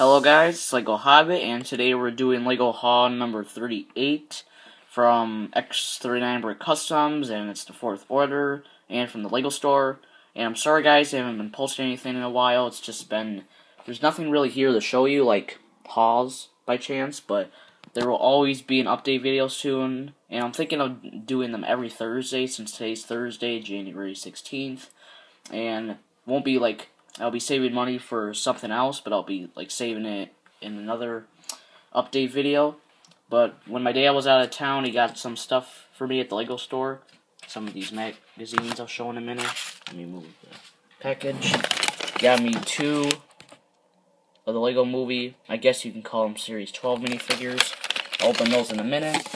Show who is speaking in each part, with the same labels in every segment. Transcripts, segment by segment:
Speaker 1: Hello guys, it's Lego Hobbit, and today we're doing Lego haul number 38 from X39 Brick Customs, and it's the fourth order, and from the Lego store. And I'm sorry guys, I haven't been posting anything in a while, it's just been, there's nothing really here to show you, like hauls by chance, but there will always be an update video soon, and I'm thinking of doing them every Thursday, since today's Thursday, January 16th, and won't be like I'll be saving money for something else, but I'll be like saving it in another update video. But when my dad was out of town, he got some stuff for me at the Lego store. Some of these magazines I'll show in a minute. Let me move the package. Got me two of the Lego movie. I guess you can call them Series 12 minifigures. I'll open those in a minute.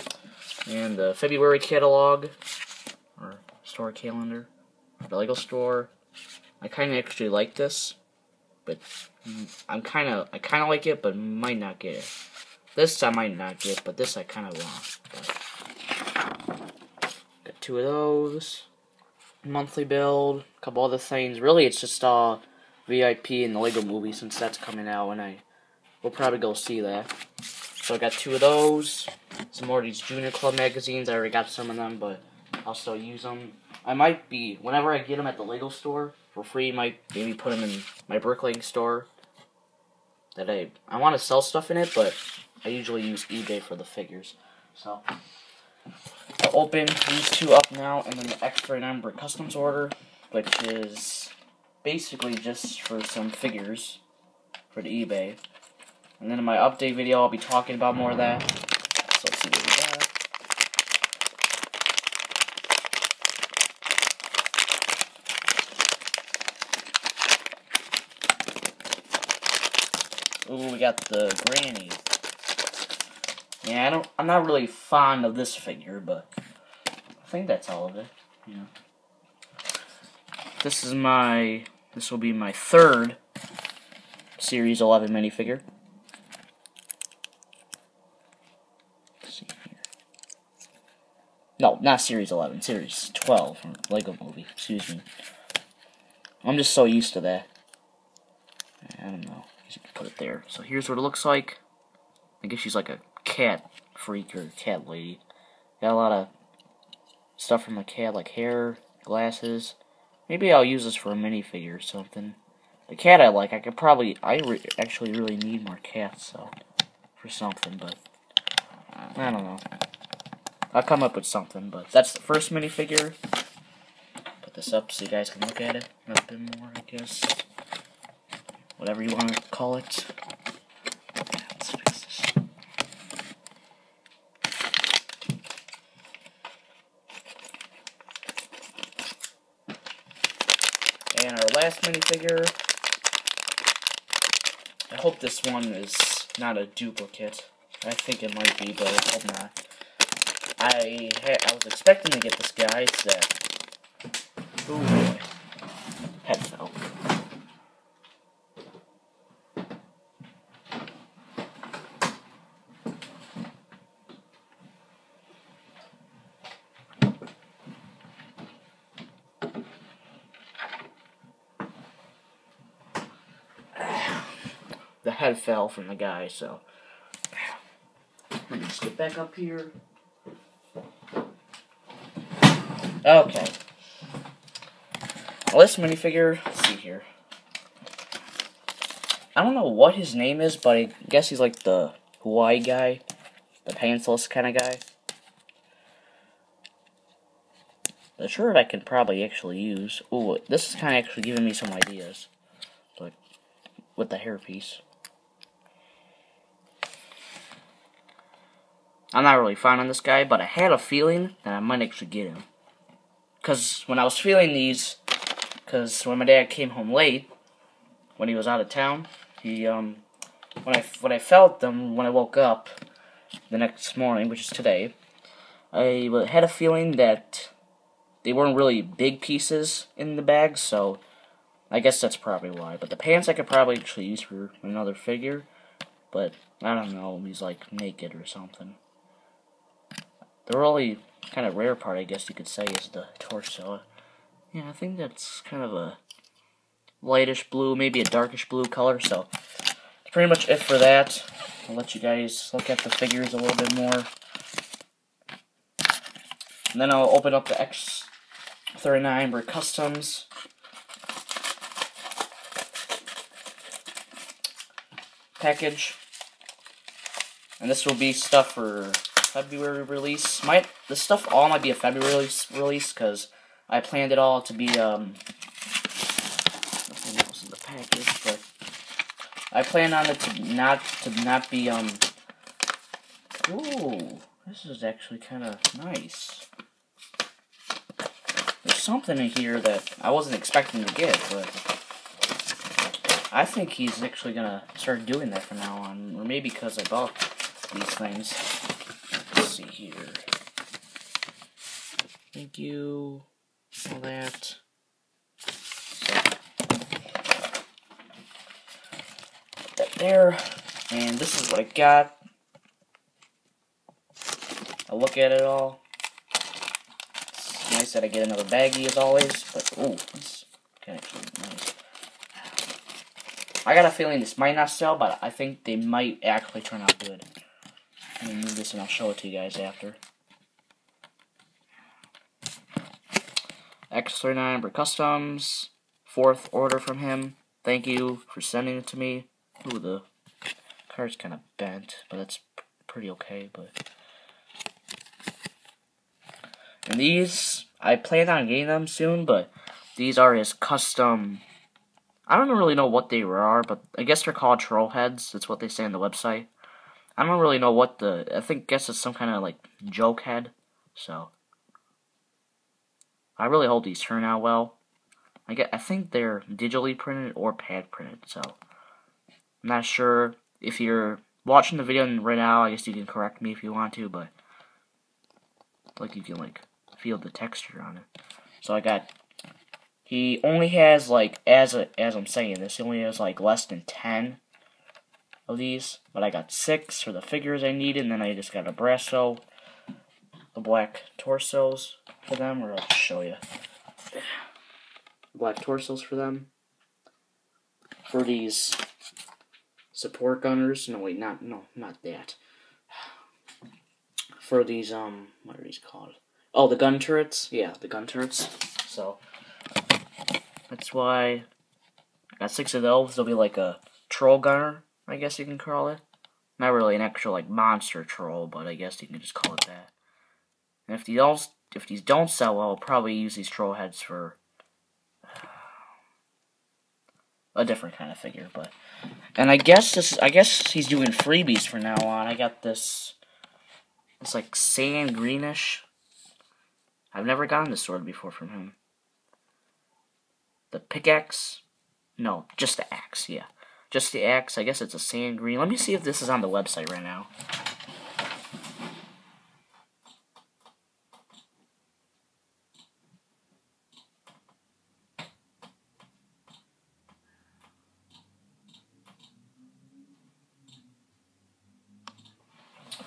Speaker 1: And the February catalog, or store calendar, the Lego store. I kind of actually like this, but I'm kind of I kind of like it, but might not get it. This I might not get, but this I kind of want. But. Got two of those. Monthly build, a couple other things. Really, it's just uh VIP in the Lego Movie since that's coming out, and I will probably go see that. So I got two of those. Some more of these Junior Club magazines. I already got some of them, but I'll still use them. I might be whenever I get them at the Lego store for free. Might maybe put them in my BrickLink store. That I I want to sell stuff in it, but I usually use eBay for the figures. So I'll open these two up now, and then the extra number customs order, which is basically just for some figures for the eBay. And then in my update video, I'll be talking about more of that. So let's see what we got. Ooh, we got the granny. Yeah, I don't. I'm not really fond of this figure, but I think that's all of it. Yeah. This is my. This will be my third Series 11 minifigure. No, not Series 11. Series 12 from Lego Movie. Excuse me. I'm just so used to that. I don't know put it there. So here's what it looks like. I guess she's like a cat freak or cat lady. Got a lot of stuff from a cat, like hair, glasses. Maybe I'll use this for a minifigure or something. The cat I like, I could probably, I re actually really need more cats, so, for something, but, I don't know. I'll come up with something, but that's the first minifigure. Put this up so you guys can look at it a bit more, I guess whatever you want to call it. Let's fix this. And our last minifigure. I hope this one is not a duplicate. I think it might be, but I hope not. I I was expecting to get this guy. Ooh boy. Head fell. The head fell from the guy, so. Let me just get back up here. Okay. Well, this minifigure, let's see here. I don't know what his name is, but I guess he's like the Hawaii guy. The pantsless kind of guy. The shirt I can probably actually use. Ooh, this is kind of actually giving me some ideas. But, with the hairpiece. I'm not really fond on this guy, but I had a feeling that I might actually get him. Because when I was feeling these, because when my dad came home late, when he was out of town, he, um, when I, when I felt them, when I woke up the next morning, which is today, I had a feeling that they weren't really big pieces in the bag, so I guess that's probably why. But the pants I could probably actually use for another figure, but I don't know, he's like naked or something. The really kind of rare part, I guess you could say, is the torso. Yeah, I think that's kind of a lightish blue, maybe a darkish blue color, so it's pretty much it for that. I'll let you guys look at the figures a little bit more. And then I'll open up the X39 Brick Customs. package. And this will be stuff for February release. Might this stuff all might be a February release because I planned it all to be um nothing else in the package, but I plan on it to not to not be um Ooh, this is actually kinda nice. There's something in here that I wasn't expecting to get, but I think he's actually gonna start doing that from now on, or maybe because I bought these things. See here. Thank you. All that. That there, and this is what I got. I look at it all. It's nice that I get another baggie as always, but ooh, can actually nice. I got a feeling this might not sell, but I think they might actually turn out good. Let me move this and I'll show it to you guys after. X39 for Customs. Fourth order from him. Thank you for sending it to me. Ooh, the card's kind of bent, but that's pretty okay. But And these, I plan on getting them soon, but these are his custom I don't really know what they are, but I guess they're called troll heads. That's what they say on the website. I don't really know what the. I think guess it's some kind of like joke head. So I really hope these turn out well. I get. I think they're digitally printed or pad printed. So I'm not sure if you're watching the video right now. I guess you can correct me if you want to, but like you can like feel the texture on it. So I got he only has like as a, as I'm saying this, he only has like less than ten of these, but I got six for the figures I needed, and then I just got a brasso, the black torsos for them, or I'll show you black torsos for them. For these support gunners, no wait, not no, not that. For these um, what are these called? Oh, the gun turrets. Yeah, the gun turrets. So that's why I got six of those. They'll be like a troll gunner, I guess you can call it. Not really an actual like monster troll, but I guess you can just call it that. And if these don't, if these don't sell well, I'll probably use these troll heads for uh, a different kind of figure. But and I guess this, I guess he's doing freebies from now on. I got this. It's like sand greenish. I've never gotten this sword before from him the pickaxe. No, just the axe, yeah. Just the axe. I guess it's a sand green. Let me see if this is on the website right now.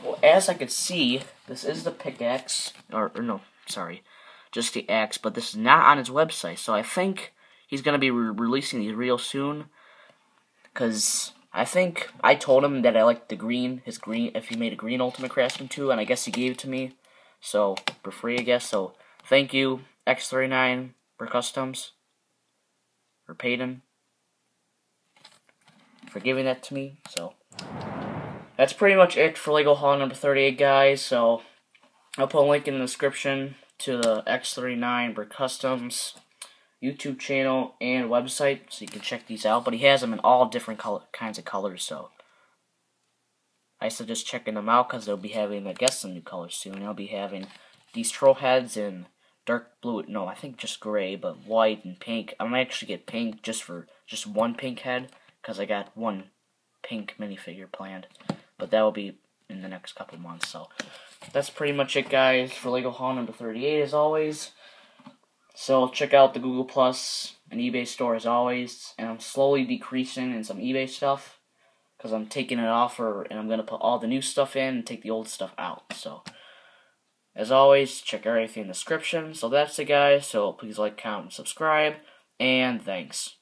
Speaker 1: Well, as I could see, this is the pickaxe, or, or no, sorry, just the axe, but this is not on his website, so I think he's gonna be re releasing these real soon. Cause I think I told him that I liked the green, his green. If he made a green Ultimate Craftsman 2, and I guess he gave it to me, so for free, I guess. So thank you, X39 for customs, for Payton, for giving that to me. So that's pretty much it for Lego haul number 38, guys. So I'll put a link in the description to the X39 for Customs YouTube channel and website, so you can check these out. But he has them in all different color, kinds of colors, so I suggest checking them out because they'll be having, I guess, some new colors soon. They'll be having these troll heads in dark blue. No, I think just gray, but white and pink. I might actually get pink just for just one pink head because I got one pink minifigure planned. But that will be in the next couple months. So that's pretty much it, guys, for Lego Haul number 38, as always. So check out the Google Plus and eBay store as always. And I'm slowly decreasing in some eBay stuff because I'm taking it off and I'm gonna put all the new stuff in and take the old stuff out. So as always, check everything in the description. So that's it, guys. So please like, comment, subscribe. And thanks.